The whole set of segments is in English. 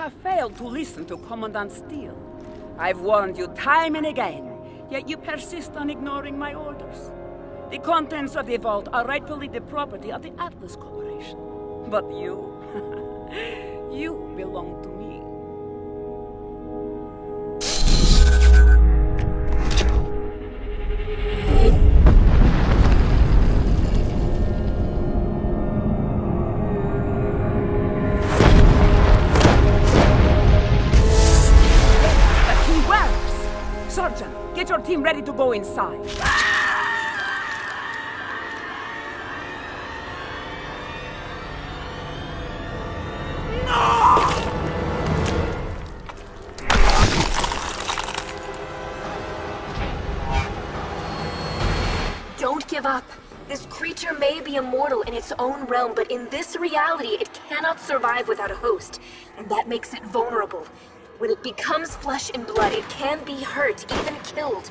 have failed to listen to Commandant Steele. I've warned you time and again, yet you persist on ignoring my orders. The contents of the vault are rightfully the property of the Atlas Corporation. But you, you belong to me. Team ready to go inside. Don't give up. This creature may be immortal in its own realm, but in this reality, it cannot survive without a host, and that makes it vulnerable. When it becomes flesh and blood, it can be hurt, even killed.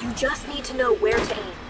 You just need to know where to aim.